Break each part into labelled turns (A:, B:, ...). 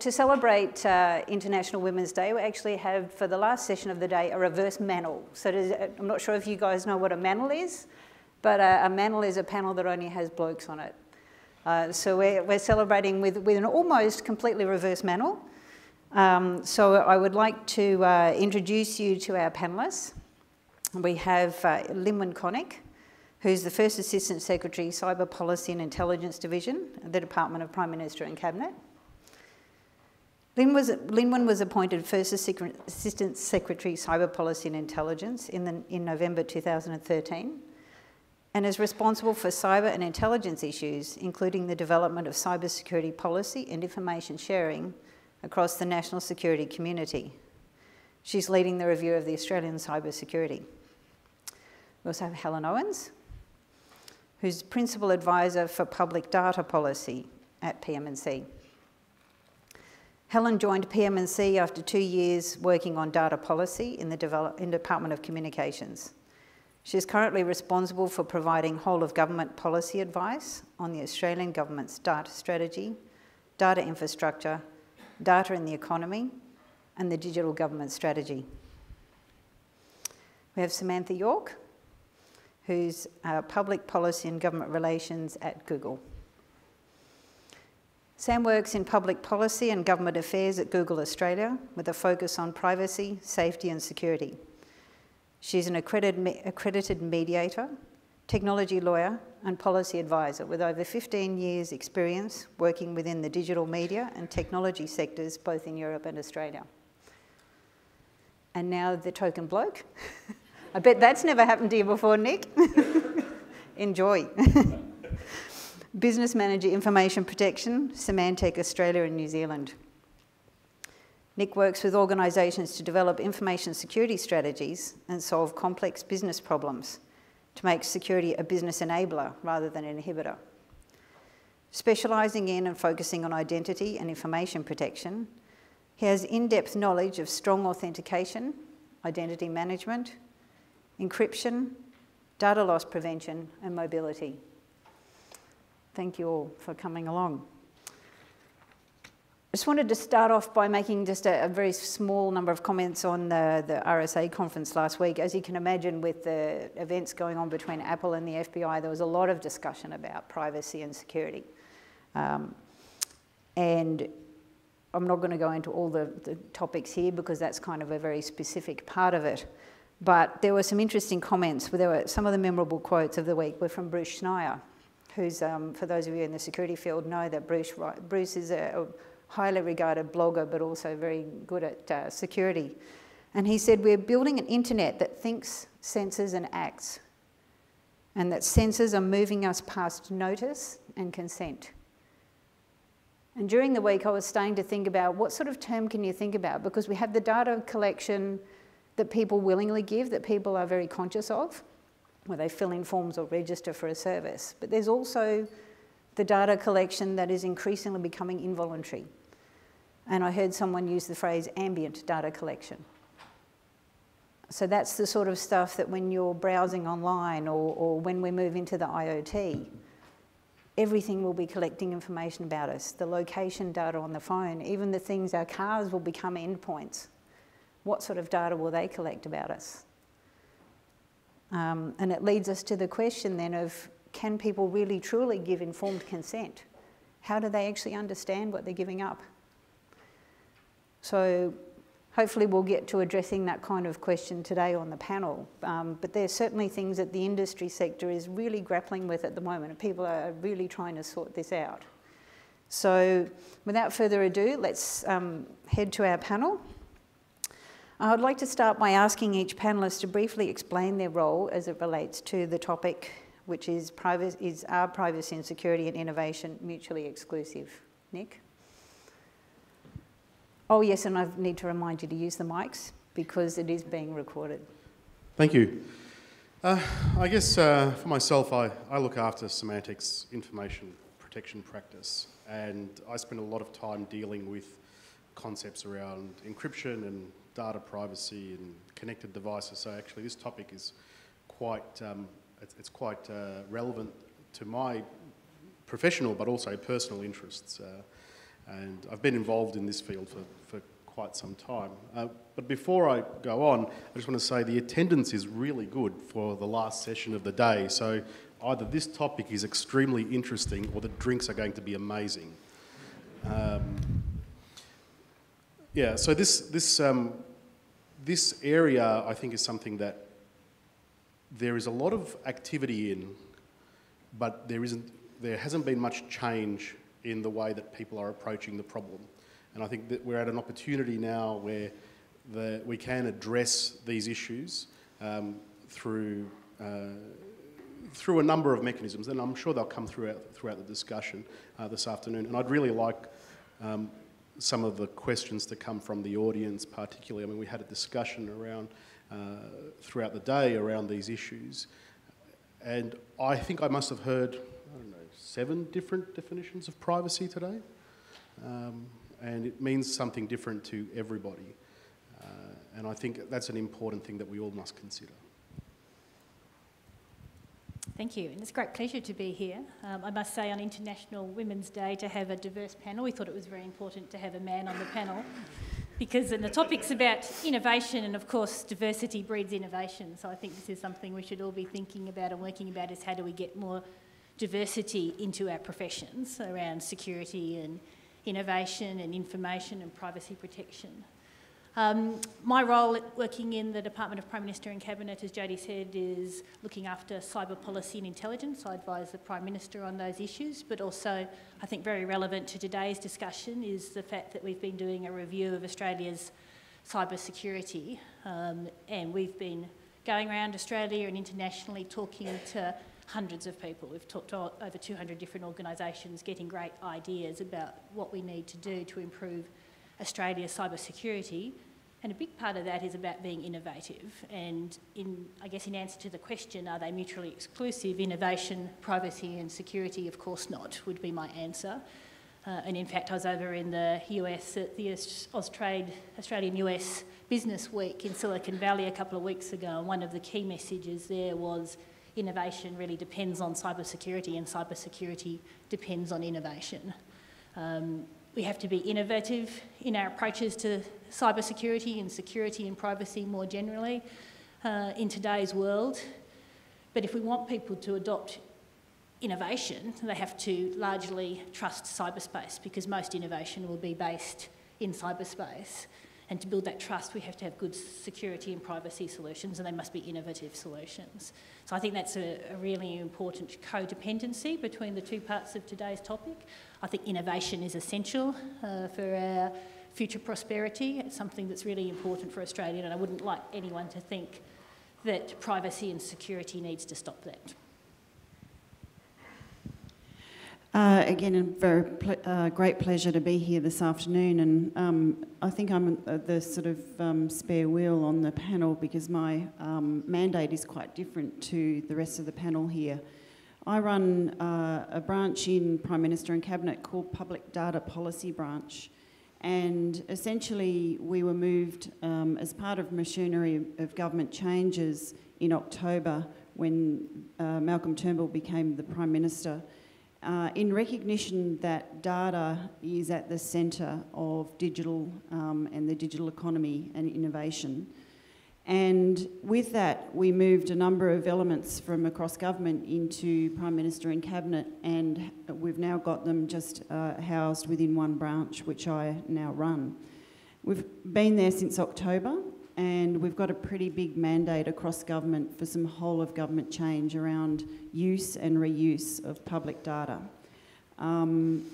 A: to celebrate uh, International Women's Day, we actually have, for the last session of the day, a reverse manel. So does, I'm not sure if you guys know what a manel is, but a, a manel is a panel that only has blokes on it. Uh, so we're, we're celebrating with, with an almost completely reverse manel. Um, so I would like to uh, introduce you to our panellists. We have uh, Lynwen Connick, who's the First Assistant Secretary, Cyber Policy and Intelligence Division, the Department of Prime Minister and Cabinet. Lynn was, was appointed First Assistant Secretary, Cyber Policy and Intelligence in, the, in November 2013 and is responsible for cyber and intelligence issues, including the development of cybersecurity policy and information sharing across the national security community. She's leading the review of the Australian cybersecurity. We also have Helen Owens, who's Principal Advisor for Public Data Policy at PM&C. Helen joined PM&C after two years working on data policy in the Develop in Department of Communications. She is currently responsible for providing whole of government policy advice on the Australian government's data strategy, data infrastructure, data in the economy, and the digital government strategy. We have Samantha Yorke, who's uh, Public Policy and Government Relations at Google. Sam works in public policy and government affairs at Google Australia with a focus on privacy, safety and security. She's an accredited, accredited mediator, technology lawyer and policy advisor with over 15 years experience working within the digital media and technology sectors both in Europe and Australia. And now the token bloke. I bet that's never happened to you before, Nick. Enjoy. Business Manager Information Protection, Symantec Australia and New Zealand. Nick works with organisations to develop information security strategies and solve complex business problems to make security a business enabler rather than an inhibitor. Specialising in and focusing on identity and information protection, he has in-depth knowledge of strong authentication, identity management, encryption, data loss prevention and mobility. Thank you all for coming along. I just wanted to start off by making just a, a, very small number of comments on the, the RSA conference last week. As you can imagine, with the events going on between Apple and the FBI, there was a lot of discussion about privacy and security. Um, and I'm not going to go into all the, the topics here because that's kind of a very specific part of it. But there were some interesting comments. There were some of the memorable quotes of the week were from Bruce Schneier, who's, um, for those of you in the security field, know that Bruce, Bruce is a, highly regarded blogger, but also very good at uh, security. And he said, We're building an internet that thinks, senses, and acts, and that senses are moving us past notice and consent. And during the week, I was starting to think about what sort of term can you think about? Because we have the data collection that people willingly give, that people are very conscious of, where they fill in forms or register for a service. But there's also the data collection that is increasingly becoming involuntary. And I heard someone use the phrase ambient data collection. So that's the sort of stuff that when you're browsing online or, or when we move into the IoT, everything will be collecting information about us. The location data on the phone, even the things our cars will become endpoints. What sort of data will they collect about us? Um, and it leads us to the question then of can people really truly give informed consent? How do they actually understand what they're giving up? So hopefully we'll get to addressing that kind of question today on the panel. Um, but there's certainly things that the industry sector is really grappling with at the moment, and people are really trying to sort this out. So without further ado, let's um, head to our panel. I would like to start by asking each panellist to briefly explain their role as it relates to the topic, which is, is our privacy and security and innovation mutually exclusive? Nick? Oh, yes, and I need to remind you to use the mics because it is being recorded.
B: Thank you. Uh, I guess uh, for myself, I, I look after Symantec's information protection practice, and I spend a lot of time dealing with concepts around encryption and data privacy and connected devices. So actually, this topic is quite um, it's, it's, quite uh, relevant to my professional but also personal interests. Uh, And I've been involved in this field for, for quite some time. Uh, but before I go on, I just want to say the attendance is really good for the last session of the day. So either this topic is extremely interesting or the drinks are going to be amazing. Um, yeah, so this, this, um, this area I think is something that there is a lot of activity in, but there, isn't, there hasn't been much change in the way that people are approaching the problem. And I think that we're at an opportunity now where the, we can address these issues um, through, uh, through a number of mechanisms, and I'm sure they'll come throughout, throughout the discussion uh, this afternoon. And I'd really like um, some of the questions to come from the audience, particularly. I mean, we had a discussion around uh, throughout the day around these issues, and I think I must have heard, I don't know, seven different definitions of privacy today. Um, and it means something different to everybody. Uh, and I think that's an important thing that we all must consider.
C: Thank you, and it's a great pleasure to be here. Um, I must say, on International Women's Day, to have a diverse panel, we thought it was very important to have a man on the panel because and the topic's about innovation, and of course, diversity breeds innovation. So I think this is something we should all be thinking about and working about: is how do we get more diversity into our professions around security and innovation and information and privacy protection. Um, my role working in the Department of Prime Minister and Cabinet, as Jody said, is looking after cyber policy and intelligence. I advise the Prime Minister on those issues, but also I think very relevant to today's discussion is the fact that we've been doing a review of Australia's cyber security um, and we've been going around Australia and internationally talking to hundreds of people. We've talked to over 200 different organisations getting great ideas about what we need to do to improve Australia's cyber security. And a big part of that is about being innovative. And in, I guess in answer to the question, are they mutually exclusive? Innovation, privacy and security, of course not, would be my answer. Uh, and in fact, I was over in the US at the Austrade, Australian US Business Week in Silicon Valley a couple of weeks ago. And one of the key messages there was innovation really depends on cybersecurity and cybersecurity depends on innovation. Um, we have to be innovative in our approaches to cybersecurity and security and privacy more generally uh, in today's world. But if we want people to adopt innovation, they have to largely trust cyberspace because most innovation will be based in cyberspace. And to build that trust, we have to have good security and privacy solutions, and they must be innovative solutions. So I think that's a, a really important codependency between the two parts of today's topic. I think innovation is essential uh, for our future prosperity. It's something that's really important for Australia, and I wouldn't like anyone to think that privacy and security needs to stop that.
D: Uh, again, a very ple uh, great pleasure to be here this afternoon, and um, I think I'm uh, the sort of um, spare wheel on the panel because my um, mandate is quite different to the rest of the panel here. I run uh, a branch in Prime Minister and Cabinet called Public Data Policy Branch, and essentially we were moved um, as part of machinery of government changes in October when uh, Malcolm Turnbull became the Prime Minister uh, in recognition that data is at the centre of digital um, and the digital economy and innovation. And with that, we moved a number of elements from across government into Prime Minister and Cabinet, and we've now got them just uh, housed within one branch, which I now run. We've been there since October, and we've got a pretty big mandate across government for some whole of government change around use and reuse of public data. Um,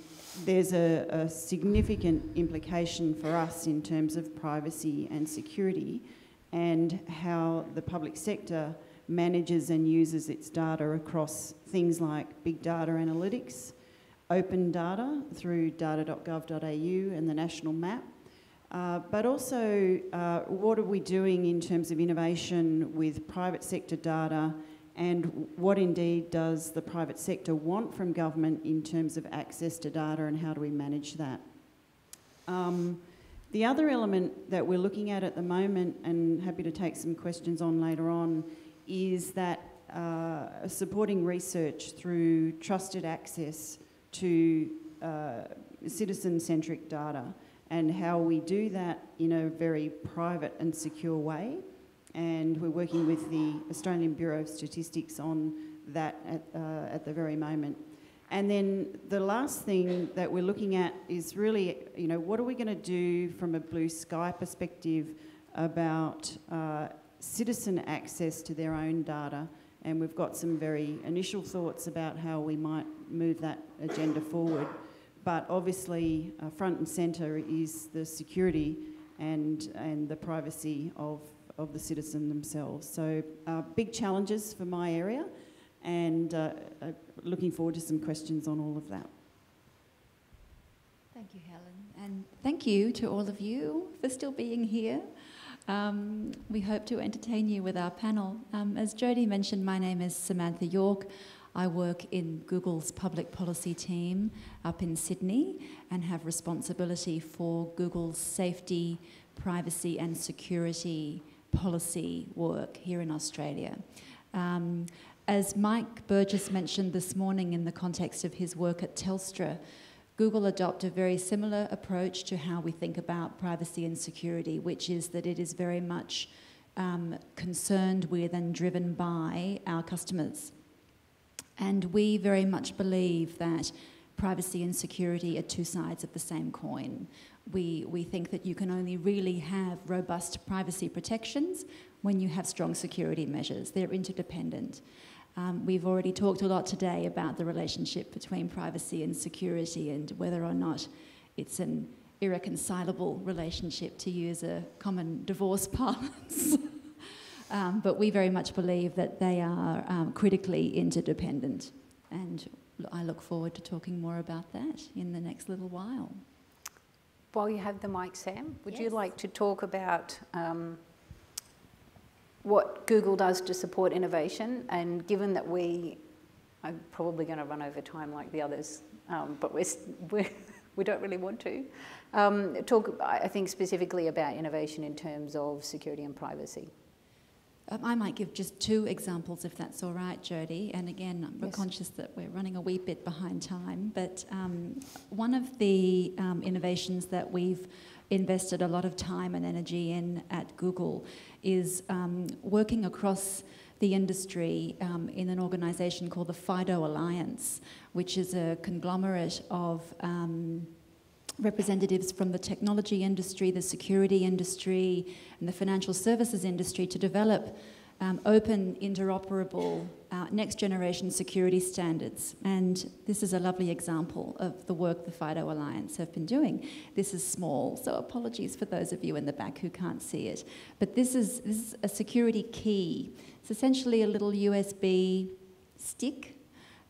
D: there's a, a, significant implication for us in terms of privacy and security and how the public sector manages and uses its data across things like big data analytics, open data through data.gov.au and the national map, uh, but also, uh, what are we doing in terms of innovation with private sector data and what indeed does the private sector want from government in terms of access to data and how do we manage that? Um, the other element that we're looking at at the moment, and happy to take some questions on later on, is that uh, supporting research through trusted access to uh, citizen-centric data and how we do that in a very private and secure way. And we're working with the Australian Bureau of Statistics on that at, uh, at the very moment. And then the last thing that we're looking at is really, you know, what are we going to do from a blue sky perspective about uh, citizen access to their own data? And we've got some very initial thoughts about how we might move that agenda forward. But obviously, uh, front and centre is the security and, and the privacy of, of the citizen themselves. So, uh, big challenges for my area and uh, uh, looking forward to some questions on all of that.
E: Thank you, Helen. And thank you to all of you for still being here. Um, we hope to entertain you with our panel. Um, as Jody mentioned, my name is Samantha Yorke. I work in Google's public policy team up in Sydney and have responsibility for Google's safety, privacy, and security policy work here in Australia. Um, as Mike Burgess mentioned this morning in the context of his work at Telstra, Google adopt a very similar approach to how we think about privacy and security, which is that it is very much um, concerned with and driven by our customers. And we very much believe that privacy and security are two sides of the same coin. We, we think that you can only really have robust privacy protections when you have strong security measures. They're interdependent. Um, we've already talked a lot today about the relationship between privacy and security and whether or not it's an irreconcilable relationship, to use a common divorce parlance. um, but we very much believe that they are um, critically interdependent. And I look forward to talking more about that in the next little while.
A: While you have the mic, Sam, would
E: yes.
A: you like to talk about um, what Google does to support innovation. And given that we are probably going to run over time like the others, um, but we're, we're, we don't really want to, um, talk, I think, specifically about innovation in terms of security and privacy.
E: Um, I might give just two examples if that's all right, Jody. And again, we're yes. conscious that we're running a wee bit behind time. But um, one of the um, innovations that we've invested a lot of time and energy in at Google is um, working across the industry um, in an organisation called the FIDO Alliance, which is a conglomerate of um, representatives from the technology industry, the security industry, and the financial services industry to develop um, open, interoperable, uh, next generation security standards. And this is a lovely example of the work the FIDO Alliance have been doing. This is small, so apologies for those of you in the back who can't see it. But this is, this is a security key. It's essentially a little USB stick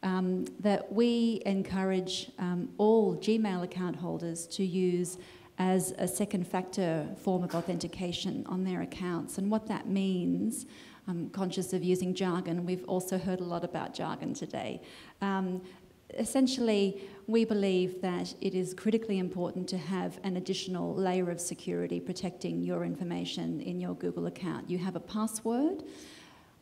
E: um, that we encourage um, all Gmail account holders to use as a second factor form of authentication on their accounts. And what that means I'm conscious of using jargon. We've also heard a lot about jargon today. Um, essentially, we believe that it is critically important to have an additional layer of security protecting your information in your Google account. You have a password.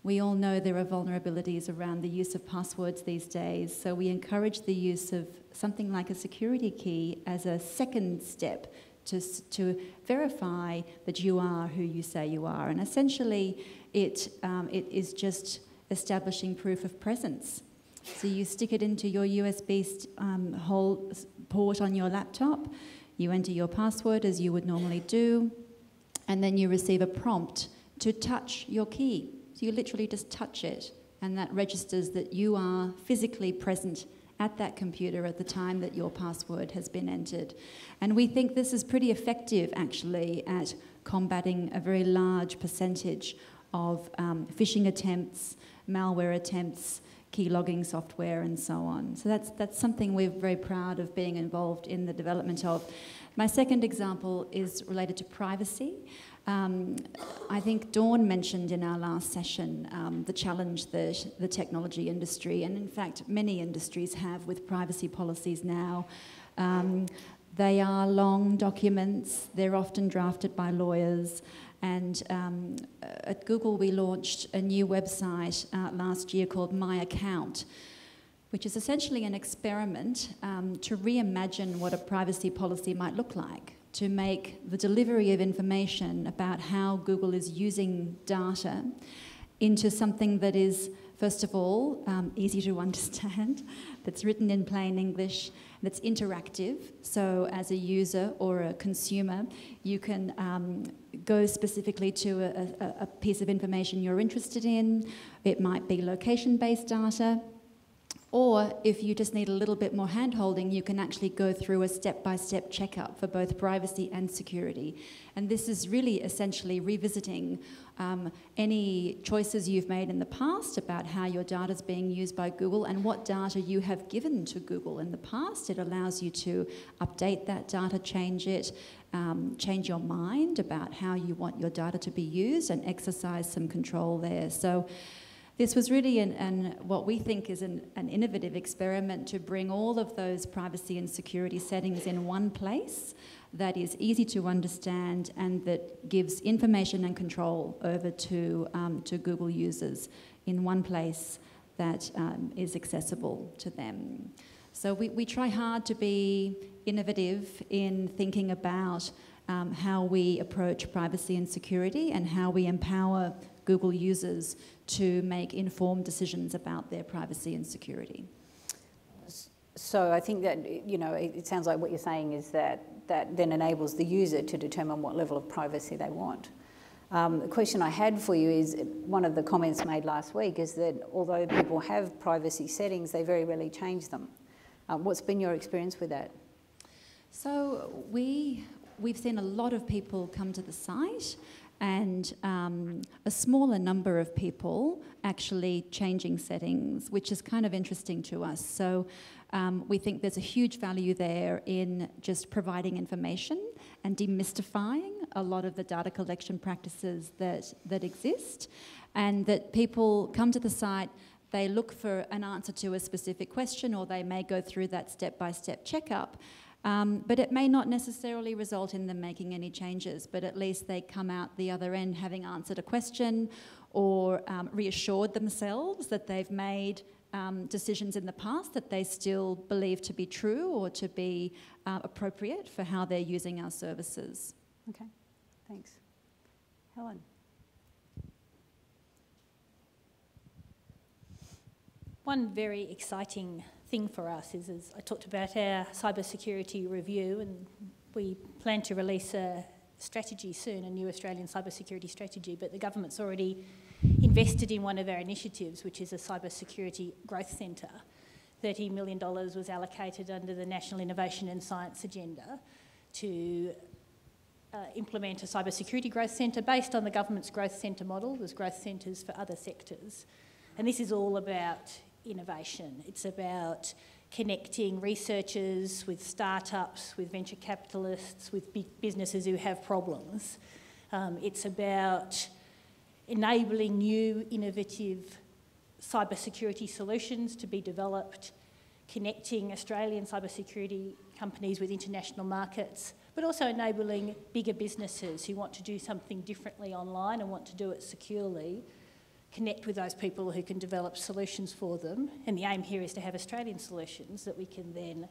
E: We all know there are vulnerabilities around the use of passwords these days, so we encourage the use of something like a security key as a second step to, to verify that you are who you say you are. And essentially, it, um, it is just establishing proof of presence. So you stick it into your USB um, hole port on your laptop, you enter your password as you would normally do, and then you receive a prompt to touch your key. So you literally just touch it, and that registers that you are physically present at that computer at the time that your password has been entered. And we think this is pretty effective actually at combating a very large percentage of um, phishing attempts, malware attempts, key logging software, and so on. So that's, that's something we're very proud of being involved in the development of. My second example is related to privacy. Um, I think Dawn mentioned in our last session um, the challenge that the technology industry, and in fact many industries have with privacy policies now. Um, they are long documents, they're often drafted by lawyers, and um, at Google, we launched a new website uh, last year called My Account, which is essentially an experiment um, to reimagine what a privacy policy might look like, to make the delivery of information about how Google is using data into something that is, first of all, um, easy to understand, that's written in plain English, that's interactive. So, as a user or a consumer, you can um, go specifically to a, a, a piece of information you're interested in. It might be location based data. Or if you just need a little bit more hand holding, you can actually go through a step by step checkup for both privacy and security. And this is really essentially revisiting um, any choices you've made in the past about how your data is being used by Google and what data you have given to Google in the past. It allows you to update that data, change it, um, change your mind about how you want your data to be used, and exercise some control there. So this was really an, an, what we think is an, an innovative experiment to bring all of those privacy and security settings in one place that is easy to understand and that gives information and control over to, um, to Google users in one place that um, is accessible to them. So we, we try hard to be innovative in thinking about um, how we approach privacy and security and how we empower Google users to make informed decisions about their privacy and security.
A: So I think that, you know, it, sounds like what you're saying is that that then enables the user to determine what level of privacy they want. Um, the question I had for you is one of the comments made last week is that although people have privacy settings, they very rarely change them. Um, what's been your experience with that?
E: So we we've seen a lot of people come to the site and um, a smaller number of people actually changing settings, which is kind of interesting to us. So um, we think there's a huge value there in just providing information and demystifying a lot of the data collection practices that, that exist, and that people come to the site. They look for an answer to a specific question, or they may go through that step by step checkup. Um, but it may not necessarily result in them making any changes, but at least they come out the other end having answered a question or um, reassured themselves that they've made um, decisions in the past that they still believe to be true or to be uh, appropriate for how they're using our services.
A: Okay, thanks. Helen.
C: One very exciting thing for us is, as I talked about our cybersecurity review, and we plan to release a strategy soon, a new Australian cybersecurity strategy, but the government's already invested in one of our initiatives, which is a cybersecurity growth centre. $30 million was allocated under the National Innovation and Science Agenda to uh, implement a cybersecurity growth centre based on the government's growth centre model. There's growth centres for other sectors. And this is all about innovation. It's about connecting researchers with startups, with venture capitalists, with big businesses who have problems. Um, it's about enabling new innovative cybersecurity solutions to be developed, connecting Australian cybersecurity companies with international markets, but also enabling bigger businesses who want to do something differently online and want to do it securely connect with those people who can develop solutions for them. And the aim here is to have Australian solutions that we can then,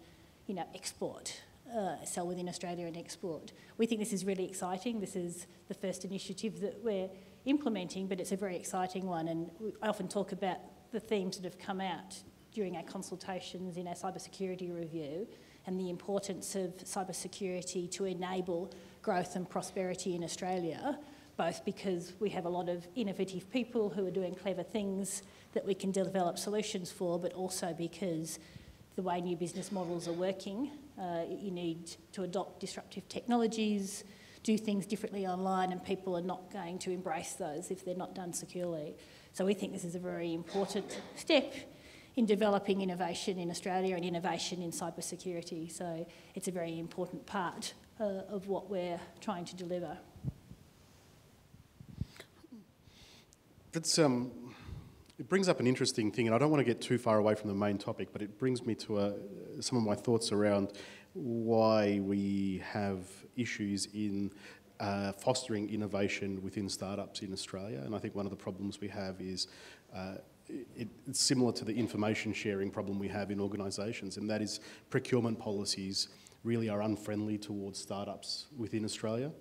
C: you know, export, uh, sell within Australia and export. We think this is really exciting. This is the first initiative that we're implementing, but it's a very exciting one. And I often talk about the themes that have come out during our consultations in our cybersecurity review and the importance of cybersecurity to enable growth and prosperity in Australia both because we have a lot of innovative people who are doing clever things that we can develop solutions for, but also because the way new business models are working, uh, you need to adopt disruptive technologies, do things differently online, and people are not going to embrace those if they're not done securely. So we think this is a very important step in developing innovation in Australia and innovation in cybersecurity. So it's a very important part uh, of what we're trying to deliver.
B: That's, um, it brings up an interesting thing, and I don't want to get too far away from the main topic, but it brings me to a, uh, some of my thoughts around why we have issues in uh, fostering innovation within startups in Australia. And I think one of the problems we have is uh, it, it's similar to the information sharing problem we have in organisations, and that is procurement policies really are unfriendly towards startups within Australia.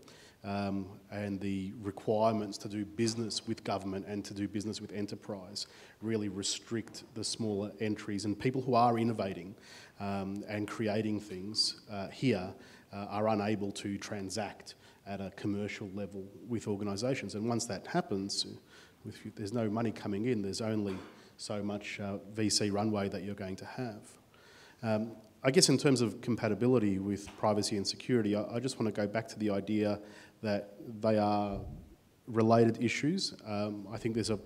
B: Um, and the requirements to do business with government and to do business with enterprise really restrict the smaller entries. And people who are innovating um, and creating things uh, here uh, are unable to transact at a commercial level with organisations. And once that happens, if there's no money coming in, there's only so much uh, VC runway that you're going to have. Um, I guess in terms of compatibility with privacy and security, I, I, just want to go back to the idea that they are related issues. Um, I think there's a,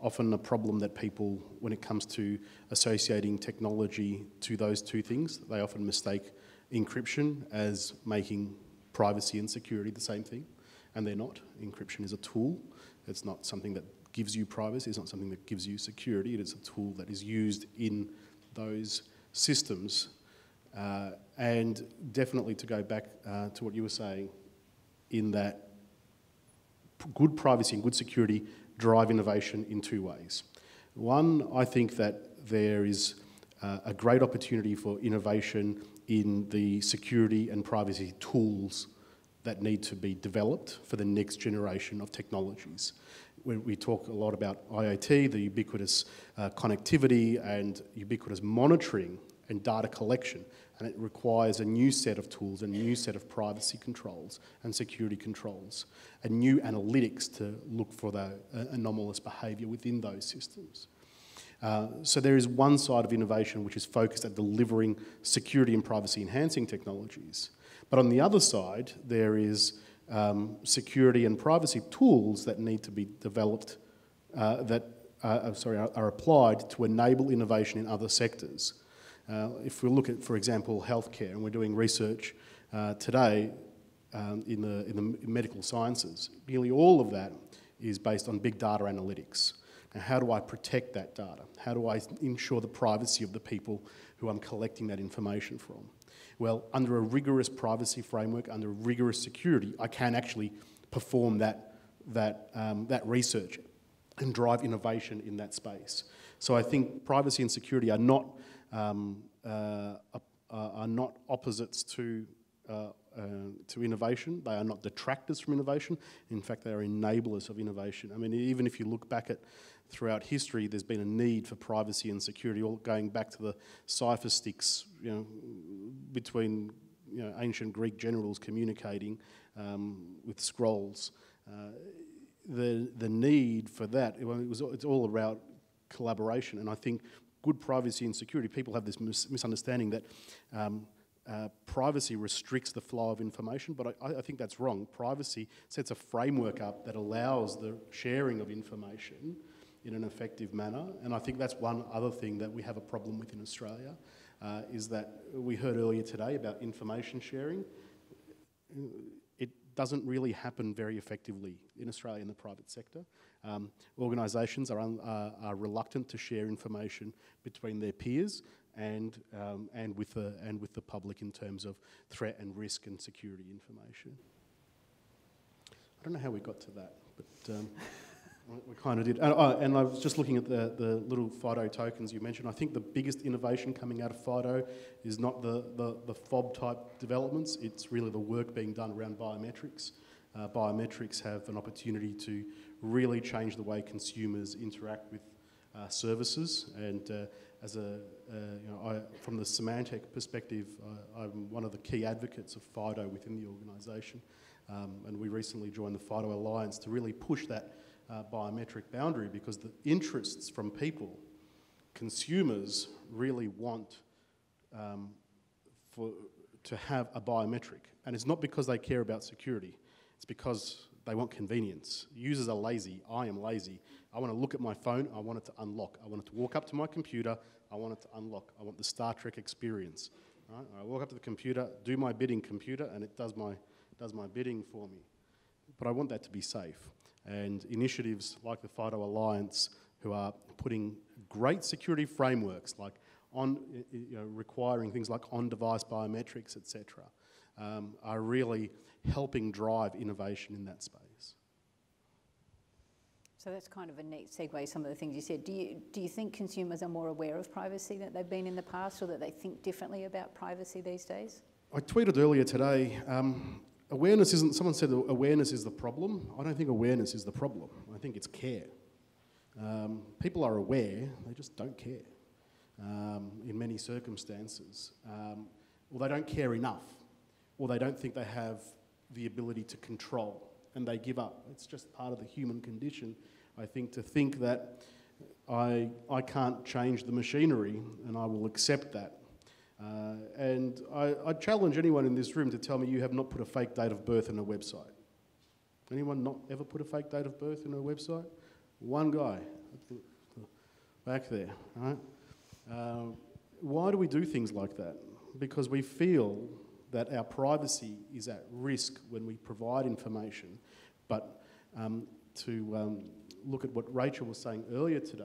B: often a problem that people, when it comes to associating technology to those two things, they often mistake encryption as making privacy and security the same thing, and they're not. Encryption is a tool. It's not something that gives you privacy. It's not something that gives you security. It is a tool that is used in those systems. Uh, and definitely to go back uh, to what you were saying, in that good privacy and good security drive innovation in two ways. One, I think that there is uh, a great opportunity for innovation in the security and privacy tools that need to be developed for the next generation of technologies. When we talk a lot about IoT, the ubiquitous uh, connectivity and ubiquitous monitoring and data collection, and it requires a new set of tools, a new set of privacy controls and security controls, and new analytics to look for the uh, anomalous behaviour within those systems. Uh, so there is one side of innovation which is focused at delivering security and privacy enhancing technologies. But on the other side, there is um, security and privacy tools that need to be developed uh, that uh, sorry, are, are, applied to enable innovation in other sectors. Uh, if we look at, for example, healthcare, and we're doing research uh, today um, in, the, in the medical sciences, nearly all of that is based on big data analytics. Now, how do I protect that data? How do I ensure the privacy of the people who I'm collecting that information from? Well, under a rigorous privacy framework, under rigorous security, I can actually perform that, that, um, that research and drive innovation in that space. So I think privacy and security are not, um, uh, are not opposites to uh, uh, to innovation. They are not detractors from innovation. In fact, they are enablers of innovation. I mean, even if you look back at throughout history, there's been a need for privacy and security, all going back to the cipher sticks, you know, between you know, ancient Greek generals communicating um, with scrolls. Uh, the the need for that, it was, it's all about collaboration, and I think good privacy and security. People have this mis misunderstanding that. Um, uh, privacy restricts the flow of information, but I, I, think that's wrong. Privacy sets a framework up that allows the sharing of information in an effective manner, and I think that's one other thing that we have a problem with in Australia, uh, is that we heard earlier today about information sharing. It doesn't really happen very effectively in Australia in the private sector. Um, organisations are, uh, are reluctant to share information between their peers, and, um, and, with the, and with the public in terms of threat and risk and security information. I don't know how we got to that, but um, we kind of did. And, oh, and, I was just looking at the, the little FIDO tokens you mentioned. I think the biggest innovation coming out of FIDO is not the, the, the FOB type developments, it's really the work being done around biometrics. Uh, biometrics have an opportunity to really change the way consumers interact with uh, services and uh, as a, uh, you know, I, from the Symantec perspective, uh, I'm one of the key advocates of FIDO within the organisation. Um, and we recently joined the FIDO Alliance to really push that uh, biometric boundary because the interests from people, consumers, really want um, for, to have a biometric. And it's not because they care about security, it's because they want convenience. Users are lazy. I am lazy. I want to look at my phone. I want it to unlock. I want it to walk up to my computer. I want it to unlock. I want the Star Trek experience. Right? I walk up to the computer, do my bidding computer, and it does my, does my bidding for me. But I want that to be safe. And initiatives like the FIDO Alliance, who are putting great security frameworks, like on, you know, requiring things like on-device biometrics, etc., um, are really helping drive innovation in that space.
A: So that's kind of a neat segue, some of the things you said. Do you, do you think consumers are more aware of privacy than they've been in the past or that they think differently about privacy these days?
B: I tweeted earlier today um, awareness isn't, someone said awareness is the problem. I don't think awareness is the problem. I think it's care. Um, people are aware, they just don't care um, in many circumstances. Um, or they don't care enough, or they don't think they have the ability to control and they give up. It's just part of the human condition, I think, to think that I, I can't change the machinery and I will accept that. Uh, and I, I challenge anyone in this room to tell me you have not put a fake date of birth in a website. Anyone not ever put a fake date of birth in a website? One guy back there, right? Uh, why do we do things like that? Because we feel that our privacy is at risk when we provide information. But um, to um, look at what Rachel was saying earlier today,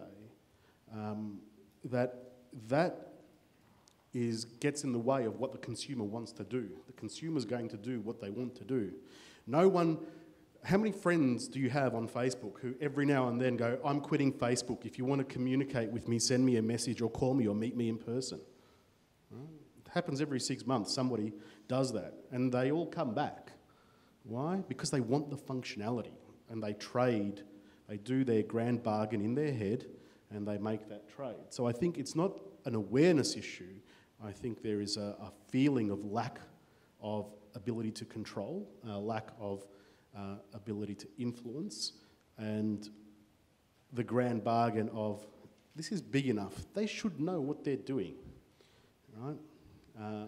B: um, that that is, gets in the way of what the consumer wants to do. The consumer's going to do what they want to do. No one, how many friends do you have on Facebook who every now and then go, I'm quitting Facebook. If you want to communicate with me, send me a message or call me or meet me in person? Right? Happens every six months. Somebody does that, and they all come back. Why? Because they want the functionality, and they trade. They do their grand bargain in their head, and they make that trade. So I think it's not an awareness issue. I think there is a, a feeling of lack of ability to control, a lack of uh, ability to influence, and the grand bargain of this is big enough. They should know what they're doing, right? Uh,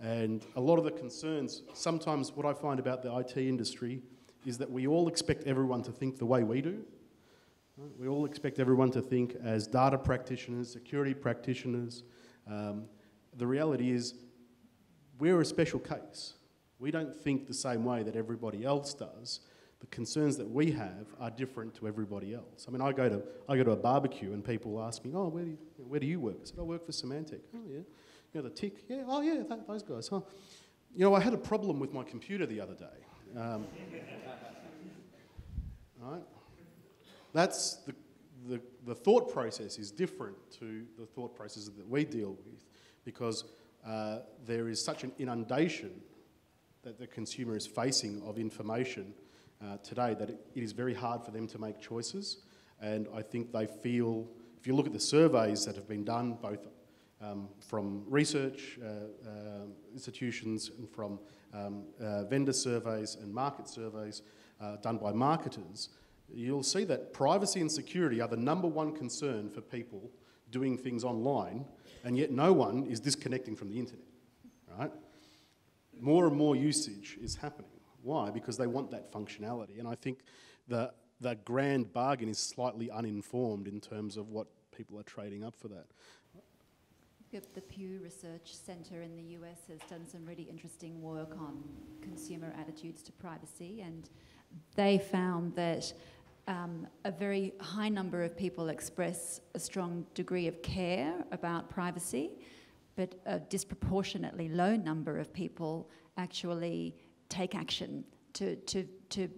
B: and a lot of the concerns, sometimes what I find about the IT industry is that we all expect everyone to think the way we do. We all expect everyone to think as data practitioners, security practitioners. Um, the reality is, we're a special case. We don't think the same way that everybody else does. The concerns that we have are different to everybody else. I mean, I go to, I go to a barbecue and people ask me, oh, where do you, where do you work? I said, I work for Symantec. Oh, yeah. You know, the tick, yeah, oh yeah, that, those guys, huh? You know, I had a problem with my computer the other day. Um, right? That's the, the, the thought process is different to the thought processes that we deal with because uh, there is such an inundation that the consumer is facing of information uh, today that it, it is very hard for them to make choices. And I think they feel, if you look at the surveys that have been done, both um, from research uh, uh, institutions and from um, uh, vendor surveys and market surveys done by marketers, you'll see that privacy and security are the number one concern for people doing things online, and yet no one is disconnecting from the internet, right? More and more usage is happening. Why? Because they want that functionality. And I think the, the grand bargain is slightly uninformed in terms of what people are trading up for that.
E: The Pew Research Center in the US has done some really interesting work on consumer attitudes to privacy, and they found that um, a very high number of people express a strong degree of care about privacy, but a disproportionately low number of people actually take action to, to, to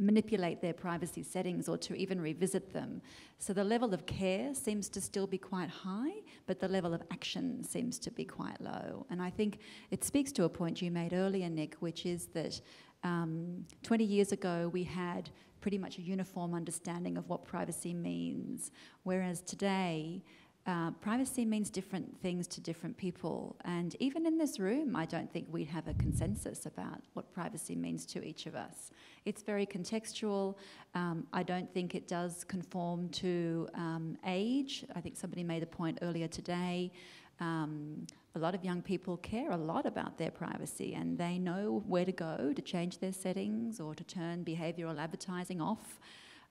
E: manipulate their privacy settings or to even revisit them. So the level of care seems to still be quite high, but the level of action seems to be quite low. And I think it speaks to a point you made earlier, Nick, which is that um, 20 years ago we had pretty much a uniform understanding of what privacy means, whereas today uh, privacy means different things to different people. And even in this room, I don't think we have a consensus about what privacy means to each of us. It's very contextual. Um, I don't think it does conform to um, age. I think somebody made a point earlier today. Um, a lot of young people care a lot about their privacy and they know where to go to change their settings or to turn behavioural advertising off.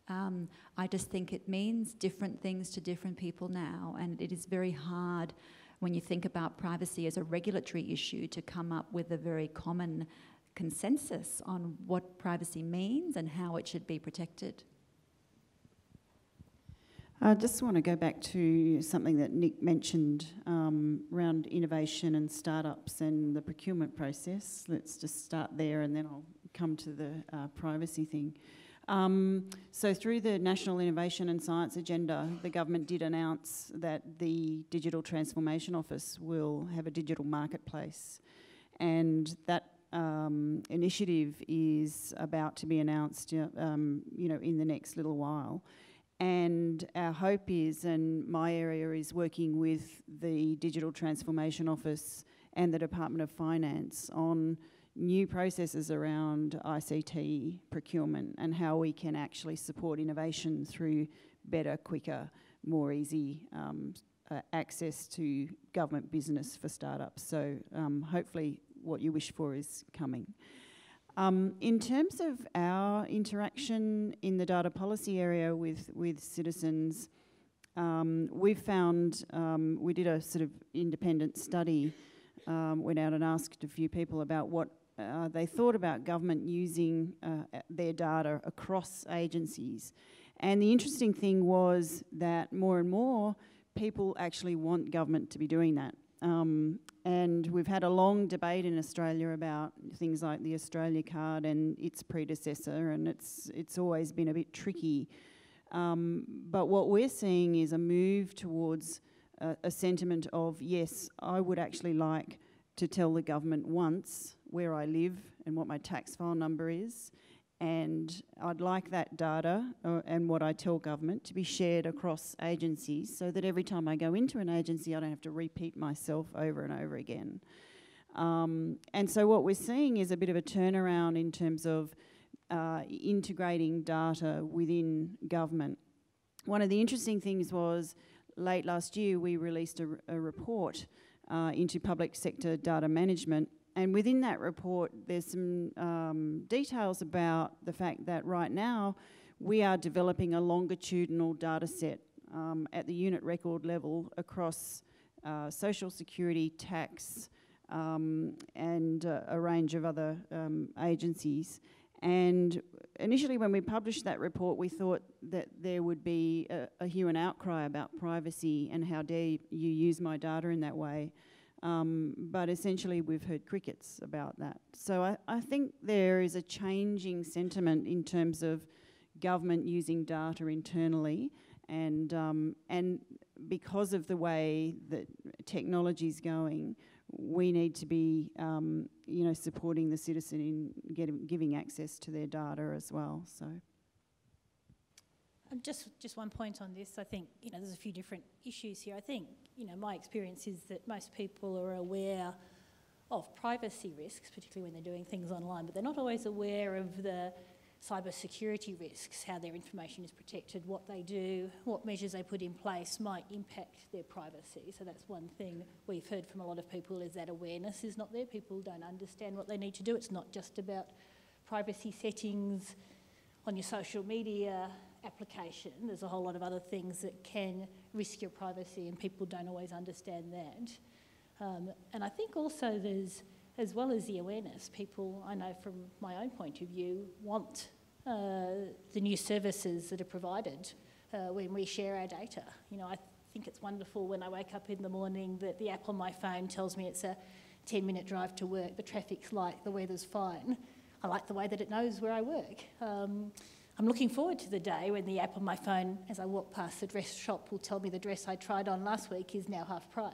E: Um, I just think it means different things to different people now, and it is very hard when you think about privacy as a regulatory issue to come up with a very common consensus on what privacy means and how it should be protected.
D: I just want to go back to something that Nick mentioned um, around innovation and startups and the procurement process. Let's just start there and then I'll come to the uh, privacy thing. Um, so, through the National Innovation and Science Agenda, the government did announce that the Digital Transformation Office will have a digital marketplace, and that um, initiative is about to be announced, um, you know, in the next little while. And our hope is, and my area is working with the Digital Transformation Office and the Department of Finance on new processes around ICT procurement and how we can actually support innovation through better, quicker, more easy um, uh, access to government business for startups. So um, hopefully, what you wish for is coming. Um, in terms of our interaction in the data policy area with, with citizens, um, we found um, we did a sort of independent study, um, went out and asked a few people about what uh, they thought about government using uh, their data across agencies. And the interesting thing was that more and more people actually want government to be doing that. Um, and we've had a long debate in Australia about things like the Australia card and its predecessor, and it's, it's always been a bit tricky. Um, but what we're seeing is a move towards a, a sentiment of yes, I would actually like to tell the government once where I live and what my tax file number is, and I'd like that data uh, and what I tell government to be shared across agencies so that every time I go into an agency, I don't have to repeat myself over and over again. Um, and so, what we're seeing is a bit of a turnaround in terms of uh, integrating data within government. One of the interesting things was late last year we released a, a report uh, into public sector data management and within that report, there's some um, details about the fact that right now we are developing a longitudinal data set um, at the unit record level across uh, social security, tax, um, and uh, a range of other um, agencies. And initially, when we published that report, we thought that there would be a, a hue and outcry about privacy and how dare you use my data in that way. Um, but essentially, we've heard crickets about that. So I, I, think there is a changing sentiment in terms of government using data internally, and um, and because of the way that technology is going, we need to be um, you know supporting the citizen in getting, giving access to their data as well. So.
C: Um, just, just one point on this. I think you know there's a few different issues here. I think you know my experience is that most people are aware of privacy risks, particularly when they're doing things online, but they're not always aware of the cyber security risks, how their information is protected, what they do, what measures they put in place might impact their privacy. So that's one thing we've heard from a lot of people is that awareness is not there. People don't understand what they need to do. It's not just about privacy settings on your social media application. There's a whole lot of other things that can risk your privacy, and people don't always understand that. Um, and I think also there's, as well as the awareness, people, I know from my own point of view, want uh, the new services that are provided uh, when we share our data. You know, I think it's wonderful when I wake up in the morning that the app on my phone tells me it's a 10 minute drive to work, the traffic's light, the weather's fine. I like the way that it knows where I work. Um, I'm looking forward to the day when the app on my phone, as I walk past the dress shop, will tell me the dress I tried on last week is now half price.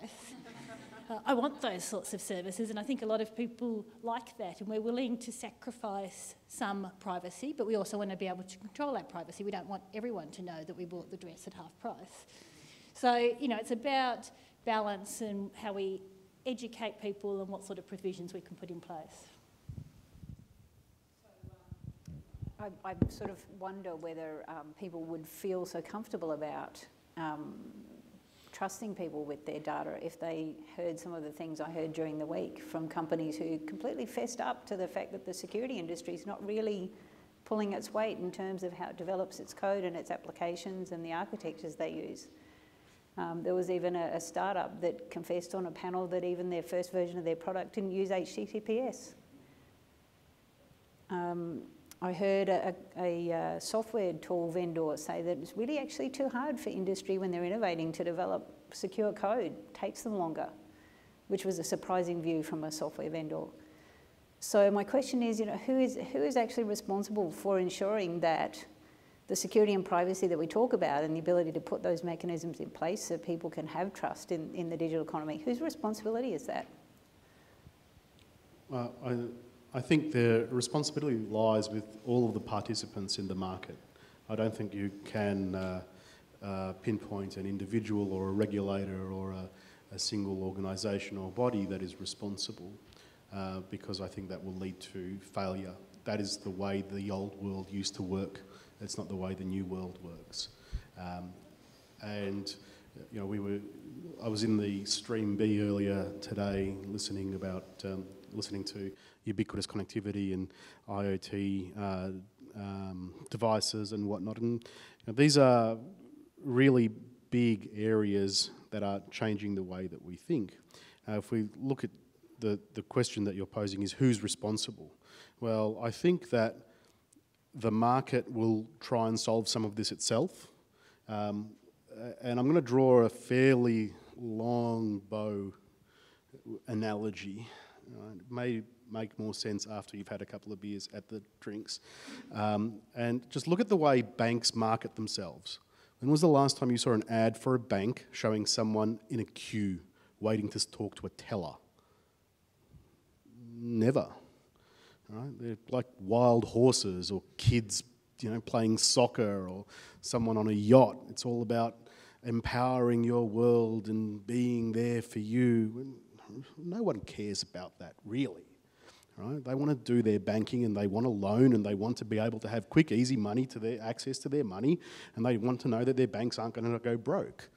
C: uh, I want those sorts of services, and I think a lot of people like that, and we're willing to sacrifice some privacy, but we also want to be able to control that privacy. We don't want everyone to know that we bought the dress at half price. So, you know, it's about balance and how we educate people and what sort of provisions we can put in place.
A: I, I sort of wonder whether um, people would feel so comfortable about um, trusting people with their data if they heard some of the things I heard during the week from companies who completely fessed up to the fact that the security industry is not really pulling its weight in terms of how it develops its code and its applications and the architectures they use. Um, there was even a, a, startup that confessed on a panel that even their first version of their product didn't use HTTPS. Um, I heard a, a, a, uh, software tool vendor say that it's really actually too hard for industry when they're innovating to develop secure code. It takes them longer, which was a surprising view from a software vendor. So my question is, you know, who is, who is actually responsible for ensuring that the security and privacy that we talk about and the ability to put those mechanisms in place so people can have trust in, in the digital economy, whose responsibility is that?
B: Uh, I, I think the responsibility lies with all of the participants in the market. I don't think you can uh, uh, pinpoint an individual or a regulator or a, a single organisation or body that is responsible uh, because I think that will lead to failure. That is the way the old world used to work. It's not the way the new world works. Um, and you know, we were. I was in the Stream B earlier today, listening about um, listening to ubiquitous connectivity and IoT uh, um, devices and whatnot. And you know, these are really big areas that are changing the way that we think. Uh, if we look at the, the question that you're posing is who's responsible? Well, I think that the market will try and solve some of this itself. Um, and I'm going to draw a fairly long bow analogy. Uh, it may make more sense after you've had a couple of beers at the drinks. Um, and just look at the way banks market themselves. When was the last time you saw an ad for a bank showing someone in a queue waiting to talk to a teller? Never. Right? They're like wild horses or kids, you know, playing soccer or someone on a yacht. It's all about empowering your world and being there for you. No one cares about that, really. Right? They want to do their banking and they want a loan and they want to be able to have quick, easy money to their access to their money and they want to know that their banks aren't going to go broke.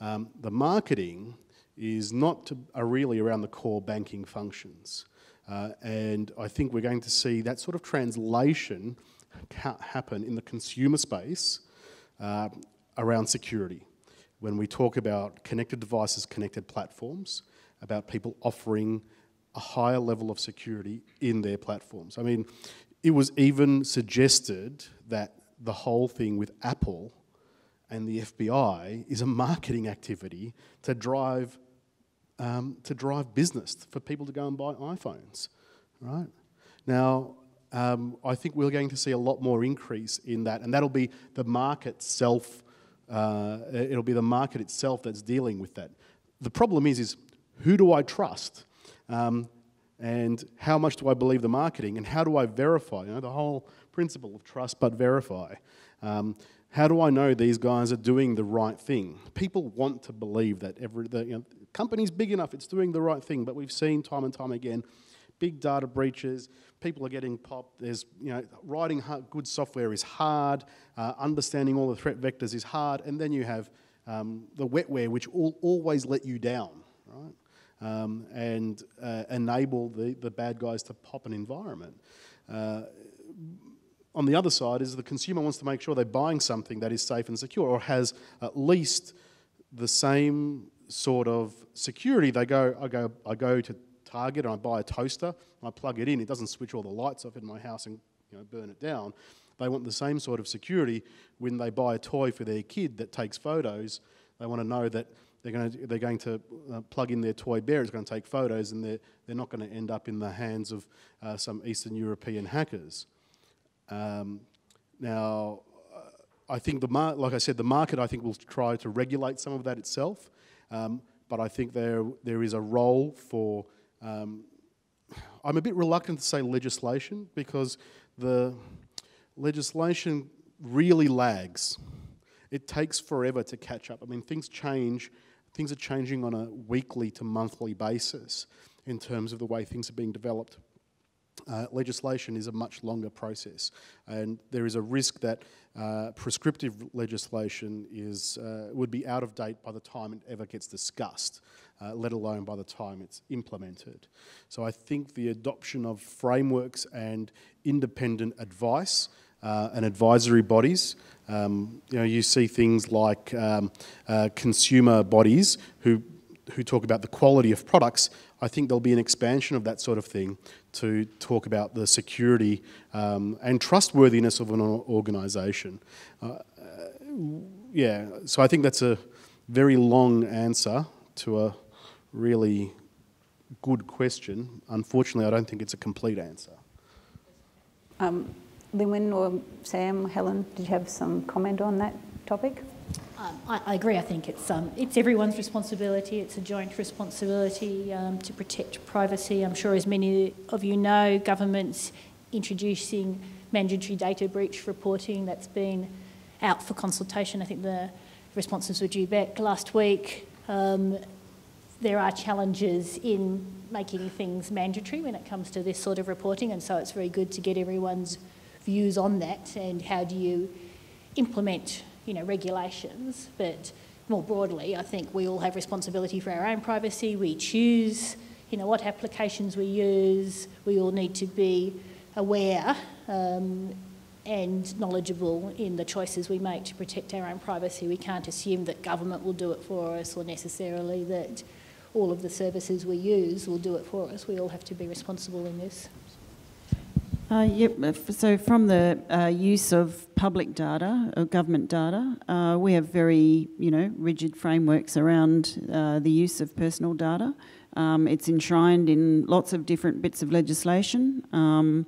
B: Um, the marketing is not to, really around the core banking functions. Uh, and I think we're going to see that sort of translation ha- happen in the consumer space uh, around security. When we talk about connected devices, connected platforms, about people offering a higher level of security in their platforms. I mean, it was even suggested that the whole thing with Apple and the FBI is a marketing activity to drive um, to drive business for people to go and buy iPhones, right? Now, um, I think we're going to see a lot more increase in that, and that'll be the market self. Uh, it'll be the market itself that's dealing with that. The problem is, is who do I trust? Um, and how much do I believe the marketing? And how do I verify? You know, the whole principle of trust but verify. Um, how do I know these guys are doing the right thing? People want to believe that every the, you know, company's big enough, it's doing the right thing. But we've seen time and time again, big data breaches. People are getting popped. There's you know, writing good software is hard. Uh, understanding all the threat vectors is hard. And then you have um, the wetware, which will always let you down, right? Um, and uh, enable the, the bad guys to pop an environment. Uh, on the other side is the consumer wants to make sure they're buying something that is safe and secure or has at least the same sort of security. They go, I go, I go to Target and I buy a toaster, and I plug it in, it doesn't switch all the lights off in my house and you know, burn it down. They want the same sort of security when they buy a toy for their kid that takes photos. They want to know that they're going to, they're going to uh, plug in their toy bear, it's going to take photos, and they're, they're not going to end up in the hands of uh, some Eastern European hackers. Um, now, uh, I think, the mar- like I said, the market, I think, will try to regulate some of that itself, um, but I think there, there is a role for. Um, I'm a bit reluctant to say legislation because the legislation really lags. It takes forever to catch up. I mean, things change things are changing on a weekly to monthly basis in terms of the way things are being developed. Uh, legislation is a much longer process, and there is a risk that uh, prescriptive legislation is, uh, would be out of date by the time it ever gets discussed, uh, let alone by the time it's implemented. So I think the adoption of frameworks and independent advice uh, and advisory bodies. Um, you know, you see things like um, uh, consumer bodies who who talk about the quality of products. I think there'll be an expansion of that sort of thing to talk about the security um, and trustworthiness of an organisation. Uh, yeah, so I think that's a very long answer to a really good question. Unfortunately, I don't think it's a complete answer.
A: Um, Lynwen or Sam, Helen, did you have some comment on that topic?
C: Um, I, I, agree. I think it's um, it's everyone's responsibility. It's a joint responsibility um, to protect privacy. I'm sure, as many of you know, governments introducing mandatory data breach reporting that's been out for consultation. I think the responses were due back last week. Um, there are challenges in making things mandatory when it comes to this sort of reporting, and so it's very good to get everyone's views on that and how do you implement you know, regulations, but more broadly, I think we all have responsibility for our own privacy. We choose, you know, what applications we use. We all need to be aware um, and knowledgeable in the choices we make to protect our own privacy. We can't assume that government will do it for us or necessarily that all of the services we use will do it for us. We all have to be responsible in this.
D: Uh, yep, uh, so from the uh, use of public data, or government data, uh, we have very, you know, rigid frameworks around uh, the use of personal data. Um, it's enshrined in lots of different bits of legislation. Um,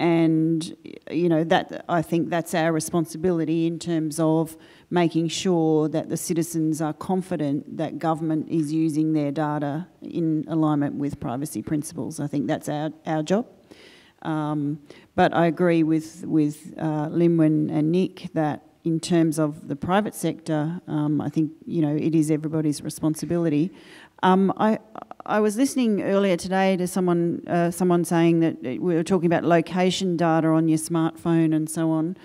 D: and you know that I think that's our responsibility in terms of making sure that the citizens are confident that government is using their data in alignment with privacy principles. I think that's our, our job. Um, but I agree with with uh, Lynwen and Nick that in terms of the private sector, um, I think you know it is everybody's responsibility. Um, I I was listening earlier today to someone uh, someone saying that we were talking about location data on your smartphone and so on.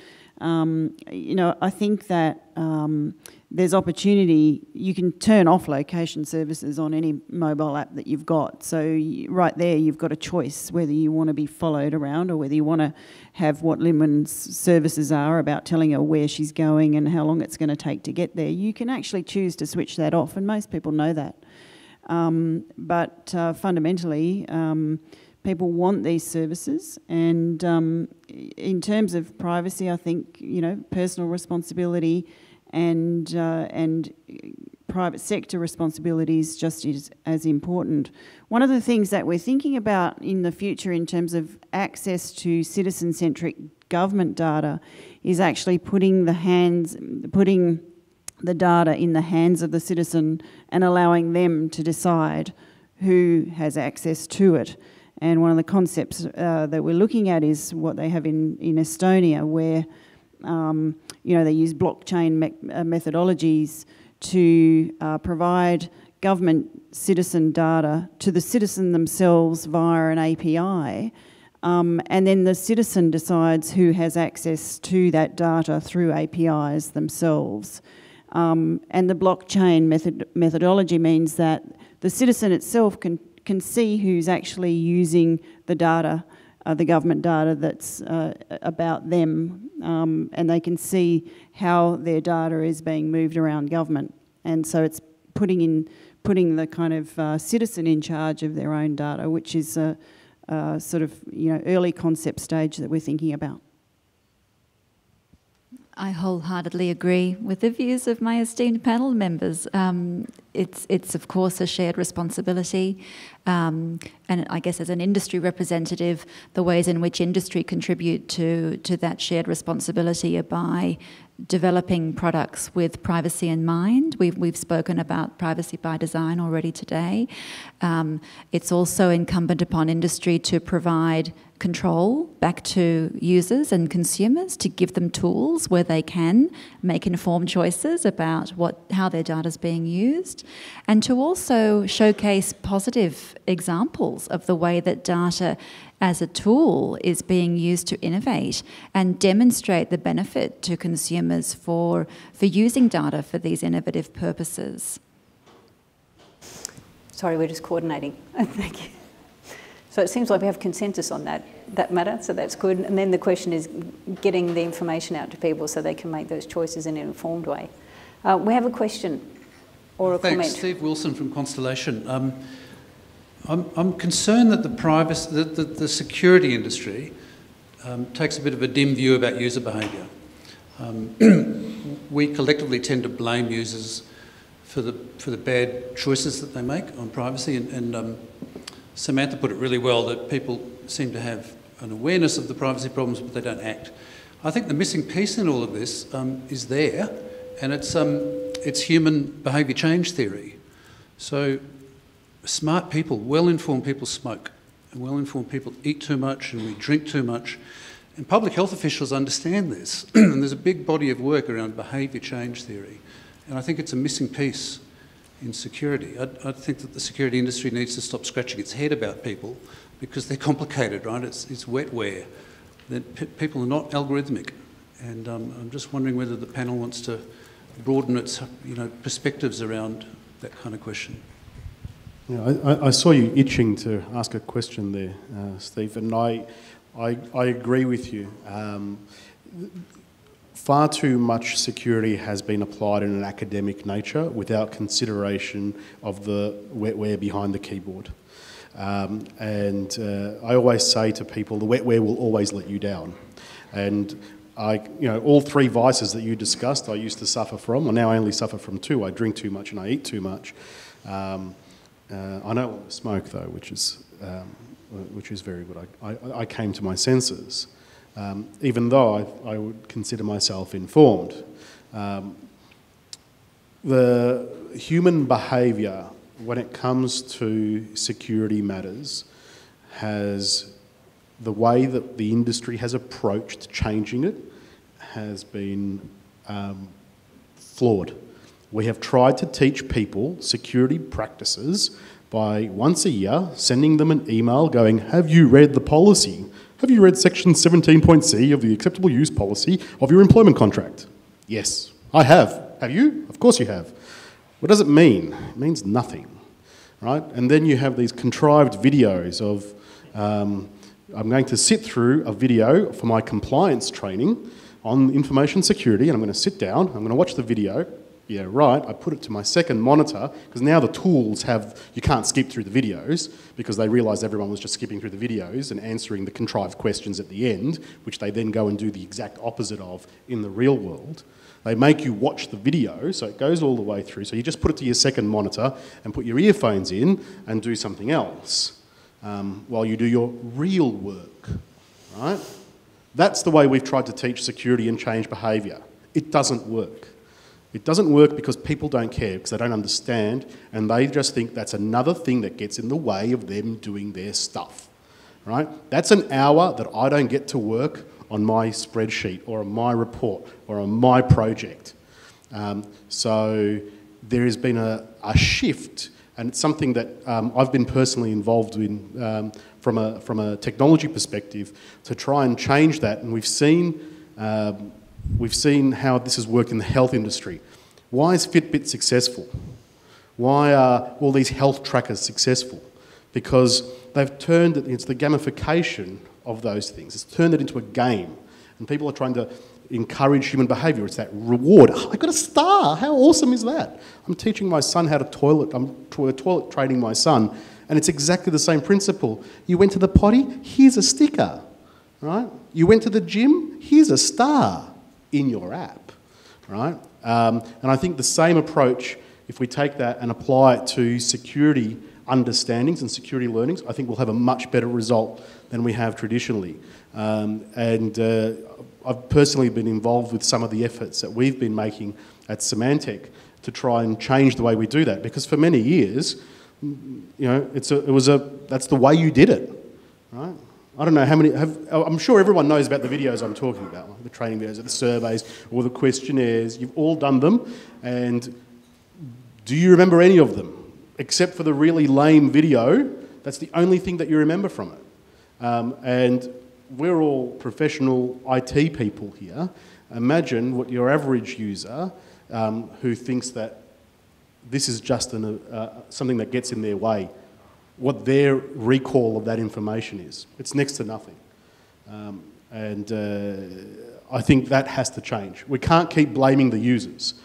D: Um, you know, I think that um, there's opportunity. You can turn off location services on any mobile app that you've got. So right there, you've got a choice whether you want to be followed around or whether you want to have what Lynwen's services are about telling her where she's going and how long it's going to take to get there. You can actually choose to switch that off, and most people know that. Um, but uh, fundamentally, um, people want these services, and um, in terms of privacy, I think you know personal responsibility and uh, and private sector responsibilities just is as important. One of the things that we're thinking about in the future in terms of access to citizen-centric government data is actually putting the hands putting the data in the hands of the citizen and allowing them to decide who has access to it. And one of the concepts uh, that we're looking at is what they have in, in Estonia, where um, you know they use blockchain me uh, methodologies to uh, provide government citizen data to the citizen themselves via an API. Um, and then the citizen decides who has access to that data through APIs themselves. Um, and the blockchain method methodology means that the citizen itself can, can see who's actually using the data, uh, the government data that's uh, about them, um, and they can see how their data is being moved around government. And so it's putting in putting the kind of uh, citizen in charge of their own data, which is a, a sort of you know early concept stage that we're thinking about.
E: I wholeheartedly agree with the views of my esteemed panel members. Um, it's, it's of course a shared responsibility, um, and I guess as an industry representative, the ways in which industry contribute to to that shared responsibility are by developing products with privacy in mind. We've, we've spoken about privacy by design already today. Um, it's also incumbent upon industry to provide control back to users and consumers to give them tools where they can make informed choices about what how their data is being used and to also showcase positive examples of the way that data as a tool is being used to innovate and demonstrate the benefit to consumers for, for using data for these innovative purposes.
A: Sorry, we're just coordinating. Thank you. So it seems like we have consensus on that, that matter, so that's good. And then the question is getting the information out to people so they can make those choices in an informed way. Uh, we have a question or a
F: Thanks.
A: comment.
F: Steve Wilson from Constellation. Um, I'm, I'm concerned that the, privacy, the, the, the security industry um, takes a bit of a dim view about user behaviour. Um, we collectively tend to blame users for the, for the bad choices that they make on privacy, and, and um, Samantha put it really well that people seem to have an awareness of the privacy problems, but they don't act. I think the missing piece in all of this um, is there, and it's, um, it's human behaviour change theory. So, smart people, well informed people smoke, and well informed people eat too much, and we drink too much. And public health officials understand this, and there's a big body of work around behaviour change theory. And I think it's a missing piece in security. I, I, think that the security industry needs to stop scratching its head about people because they're complicated, right? It's, it's wetware. That people are not algorithmic. And um, I'm just wondering whether the panel wants to broaden its you know, perspectives around that kind of question.
B: Yeah, I, I saw you itching to ask a question there, uh, Steve, and I, I, I agree with you. Um, far too much security has been applied in an academic nature without consideration of the wetware behind the keyboard. Um, and uh, I always say to people, the wetware will always let you down. And I, you know, all three vices that you discussed, I used to suffer from. Well, now I only suffer from two. I drink too much and I eat too much. Um, uh, I longer smoke though, which is, um, which is very good. I, I, I came to my senses um, even though I, I, would consider myself informed. Um, the human behaviour when it comes to security matters has the way that the industry has approached changing it has been um, flawed. We have tried to teach people security practices by once a year sending them an email going, Have you read the policy? Have you read section 17.c of the acceptable use policy of your employment contract? Yes, I have. Have you? Of course you have. What does it mean? It means nothing, right? And then you have these contrived videos of, um, I'm going to sit through a video for my compliance training on information security, and I'm going to sit down, I'm going to watch the video, yeah, right. I put it to my second monitor because now the tools have, you can't skip through the videos because they realised everyone was just skipping through the videos and answering the contrived questions at the end, which they then go and do the exact opposite of in the real world. They make you watch the video, so it goes all the way through. So you just put it to your second monitor and put your earphones in and do something else um, while you do your real work, right? That's the way we've tried to teach security and change behaviour. It doesn't work. It doesn't work because people don't care, because they don't understand, and they just think that's another thing that gets in the way of them doing their stuff. Right? That's an hour that I don't get to work on my spreadsheet or on my report or on my project. Um, so there has been a, a, shift, and it's something that um, I've been personally involved in um, from, a, from a technology perspective to try and change that. And we've seen um, We've seen how this has worked in the health industry. Why is Fitbit successful? Why are all these health trackers successful? Because they've turned it, into the gamification of those things. It's turned it into a game. And people are trying to encourage human behaviour. It's that reward. I got a star. How awesome is that? I'm teaching my son how to toilet. I'm uh, toilet training my son. And it's exactly the same principle. You went to the potty, here's a sticker, right? You went to the gym, here's a star in your app, right? Um, and I think the same approach, if we take that and apply it to security understandings and security learnings, I think we'll have a much better result than we have traditionally. Um, and uh, I've personally been involved with some of the efforts that we've been making at Symantec to try and change the way we do that. Because for many years, you know, it's a, it was a, that's the way you did it, right? I don't know how many, have, I'm sure everyone knows about the videos I'm talking about, the training videos, or the surveys, or the questionnaires. You've all done them, and do you remember any of them? Except for the really lame video, that's the only thing that you remember from it. Um, and we're all professional IT people here. Imagine what your average user um, who thinks that this is just an, uh, something that gets in their way what their recall of that information is. It's next to nothing. Um, and uh, I think that has to change. We can't keep blaming the users.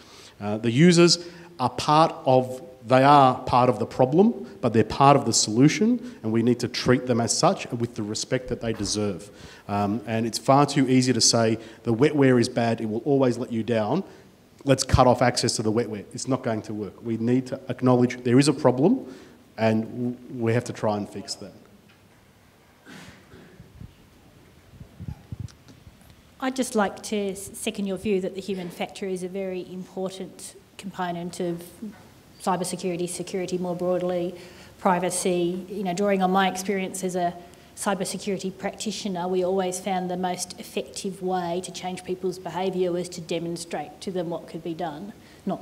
B: Uh, the users are part of, they are part of the problem, but they're part of the solution, and we need to treat them as such with the respect that they deserve. Um, and it's far too easy to say the wetware is bad, it will always let you down. Let's cut off access to the wetware. It's not going to work. We need to acknowledge there is a problem and we have to try and fix that.
C: I'd just like to second your view that the human factor is a very important component of cybersecurity, security more broadly, privacy. You know, drawing on my experience as a cybersecurity practitioner, we always found the most effective way to change people's behaviour was to demonstrate to them what could be done, not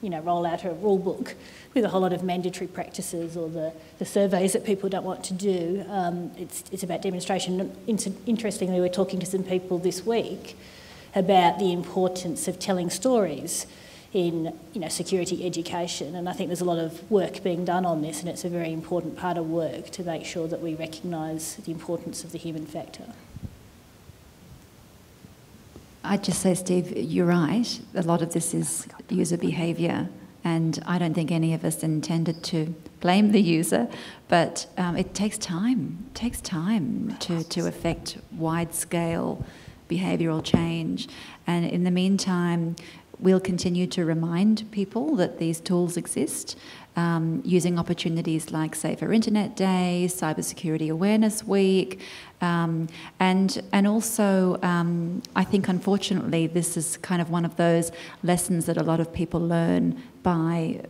C: you know, roll out a rule book with a whole lot of mandatory practices or the, the surveys that people don't want to do. Um, it's, it's about demonstration. Interestingly, we're talking to some people this week about the importance of telling stories in you know, security education and I think there's a lot of work being done on this and it's a very important part of work to make sure that we recognise the importance of the human factor.
E: I'd just say, Steve, you're right. A lot of this is user behaviour, and I don't think any of us intended to blame the user, but um, it takes time. It takes time to, to affect wide scale behavioural change. And in the meantime, we'll continue to remind people that these tools exist um, using opportunities like Safer Internet Day, Cybersecurity Awareness Week, um, and and also um, I think unfortunately this is kind of one of those lessons that a lot of people learn by.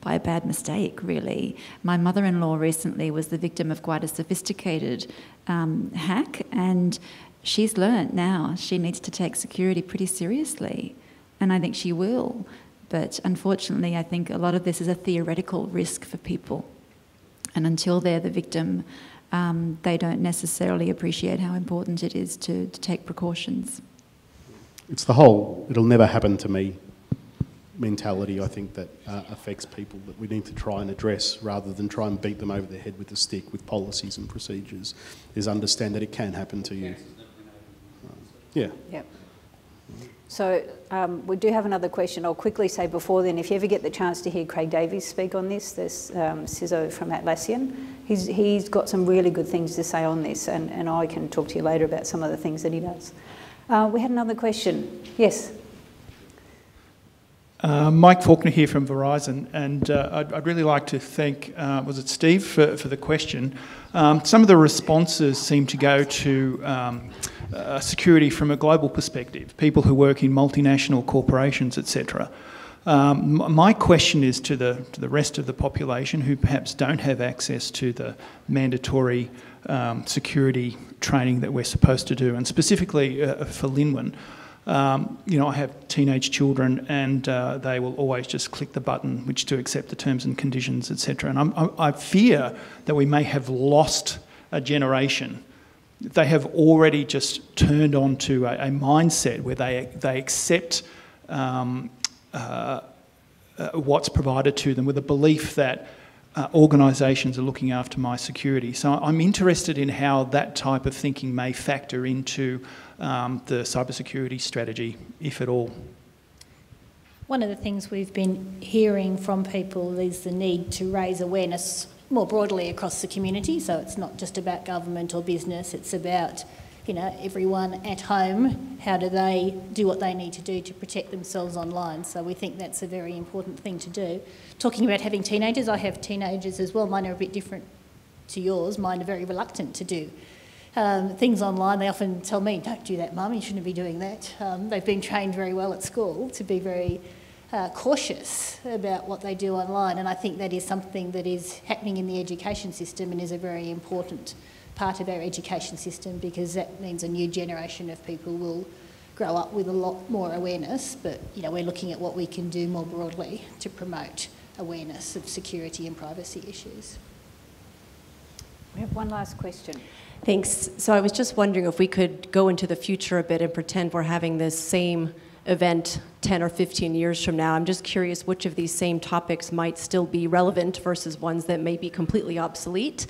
E: By a bad mistake, really. My mother in law recently was the victim of quite a sophisticated um, hack, and she's learnt now she needs to take security pretty seriously, and I think she will. But unfortunately, I think a lot of this is a theoretical risk for people. And until they're the victim, um, they don't necessarily appreciate how important it is to, to take precautions.
B: It's the whole, it'll never happen to me mentality, I think, that uh, affects people that we need to try and address rather than try and beat them over the head with a stick with policies and procedures, is understand that it can happen to you. yeah.
A: Yep. So um, we do have another question. I'll quickly say before then, if you ever get the chance to hear Craig Davies speak on this, there's um, CISO from Atlassian. He's, he's got some really good things to say on this, and, and I can talk to you later about some of the things that he does. Uh, we had another question. Yes.
G: Uh, Mike Faulkner here from Verizon, and uh, I'd, I'd, really like to thank, uh, was it Steve, for, for the question. Um, some of the responses seem to go to um, uh, security from a global perspective, people who work in multinational corporations, etc. Um, my question is to the, to the rest of the population who perhaps don't have access to the mandatory um, security training that we're supposed to do, and specifically uh, for Lynwen. Um, you know, I have teenage children, and uh, they will always just click the button, which to accept the terms and conditions, etc. And I'm, I, I fear that we may have lost a generation they have already just turned on to a, a mindset where they, they accept um, uh, uh, what's provided to them with a belief that uh, organisations are looking after my security. So I'm interested in how that type of thinking may factor into um, the cybersecurity strategy, if at all.
C: One of the things we've been hearing from people is the need to raise awareness more broadly across the community. So it's not just about government or business, it's about you know, everyone at home, how do they do what they need to do to protect themselves online? So we think that's a very important thing to do. Talking about having teenagers, I have teenagers as well. Mine are a bit different to yours. Mine are very reluctant to do um, things online. They often tell me, don't do that, mum, you shouldn't be doing that. Um, they've been trained very well at school to be very uh, cautious about what they do online, and I think that is something that is happening in the education system and is a very important part of our education system because that means a new generation of people will grow up with a lot more awareness. But you know, we're looking at what we can do more broadly to promote awareness of security and privacy issues.
A: We have one last question.
H: Thanks. So I was just wondering if we could go into the future a bit and pretend we're having this same event 10 or 15 years from now. I'm just curious which of these same topics might still be relevant versus ones that may be completely obsolete,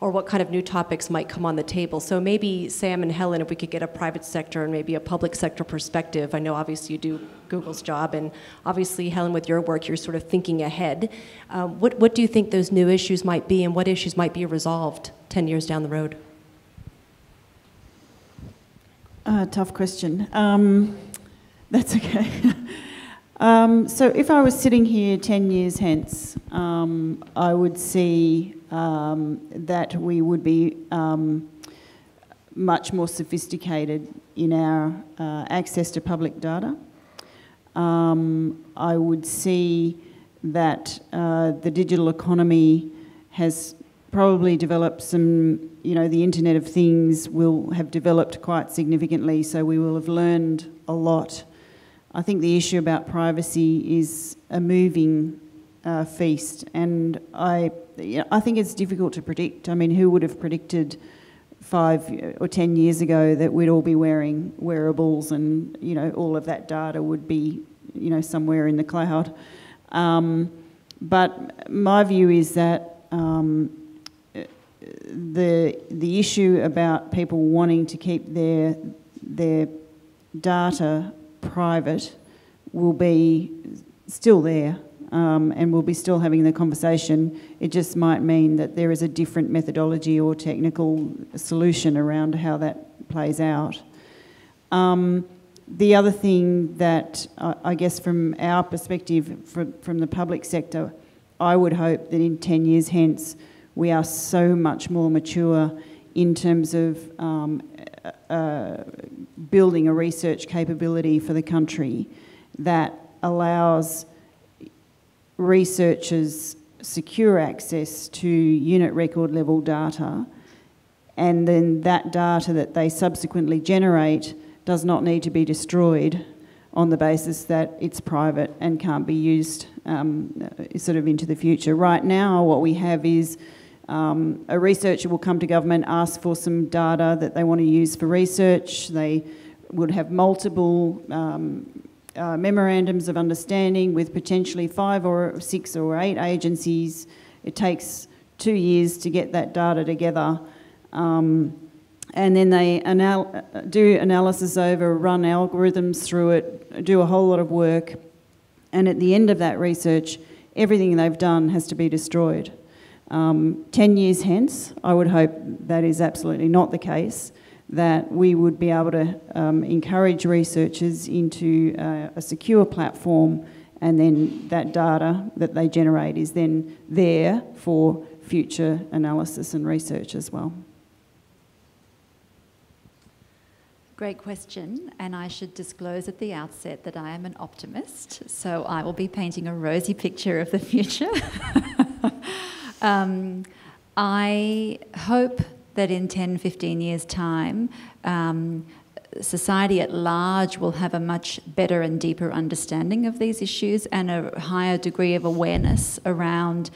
H: or what kind of new topics might come on the table. So maybe Sam and Helen, if we could get a private sector and maybe a public sector perspective. I know obviously you do Google's job, and obviously, Helen, with your work, you're sort of thinking ahead. Um, what, what do you think those new issues might be, and what issues might be resolved 10 years down the road?
D: Uh, tough question. Um, that's okay. Um, so if I was sitting here 10 years hence, um, I would see um, that we would be um, much more sophisticated in our uh, access to public data. Um, I would see that uh, the digital economy has probably developed some, you know, the Internet of Things will have developed quite significantly, so we will have learned a lot. I think the issue about privacy is a moving uh, feast, and I, you know, I think it's difficult to predict. I mean, who would have predicted five or ten years ago that we'd all be wearing wearables and, you know, all of that data would be, you know, somewhere in the cloud. Um, but my view is that um, the the issue about people wanting to keep their their data private will be still there, um, and we'll be still having the conversation. It just might mean that there is a different methodology or technical solution around how that plays out. Um, the other thing that uh, I guess from our perspective, from, from the public sector, I would hope that in 10 years hence, we are so much more mature in terms of um, uh, building a research capability for the country that allows researchers secure access to unit record level data and then that data that they subsequently generate does not need to be destroyed on the basis that it's private and can't be used um, sort of into the future. Right now, what we have is um, a researcher will come to government, ask for some data that they want to use for research. They would have multiple um, uh, memorandums of understanding with potentially five or six or eight agencies. It takes two years to get that data together. Um, and then they anal- do analysis over, run algorithms through it, do a whole lot of work, and at the end of that research, everything they've done has to be destroyed. Um, 10 years hence, I would hope that is absolutely not the case, that we would be able to um, encourage researchers into uh, a secure platform and then that data that they generate is then there for future analysis and research as well.
E: Great question, and I should disclose at the outset that I am an optimist, so I will be painting a rosy picture of the future. um, I hope that in 10, 15 years' time, um, society at large will have a much better and deeper understanding of these issues and a higher degree of awareness around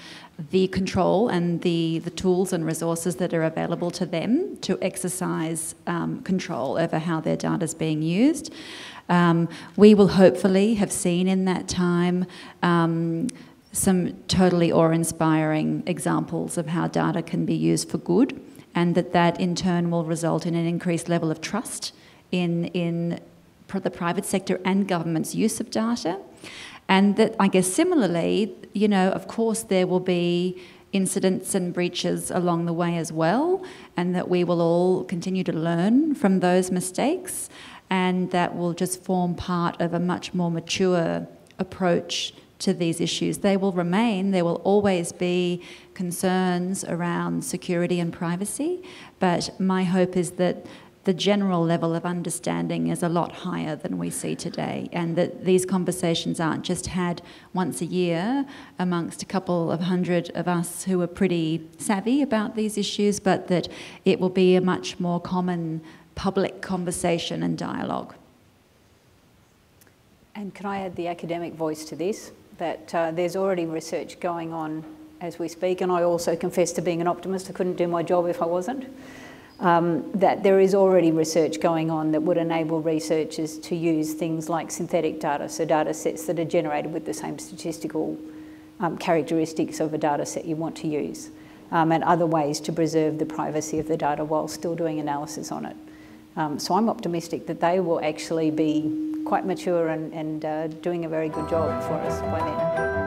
E: the control and the, the tools and resources that are available to them to exercise um, control over how their data is being used. Um, we will hopefully have seen in that time um, some totally awe-inspiring examples of how data can be used for good and that that in turn will result in an increased level of trust in, in the private sector and government's use of data. And that, I guess, similarly, you know, of course, there will be incidents and breaches along the way as well, and that we will all continue to learn from those mistakes, and that will just form part of a much more mature approach to these issues. They will remain, there will always be concerns around security and privacy, but my hope is that the general level of understanding is a lot higher than we see today, and that these conversations aren't just had once a year amongst a couple of hundred of us who are pretty savvy about these issues, but that it will be a much more common public conversation and dialogue.
A: And can I add the academic voice to this? That uh, there's already research going on as we speak, and I also confess to being an optimist. I couldn't do my job if I wasn't um, that there is already research going on that would enable researchers to use things like synthetic data, so data sets that are generated with the same statistical um, characteristics of a data set you want to use, um, and other ways to preserve the privacy of the data while still doing analysis on it. Um, so I'm optimistic that they will actually be quite mature and, and uh, doing a very good job for us by then.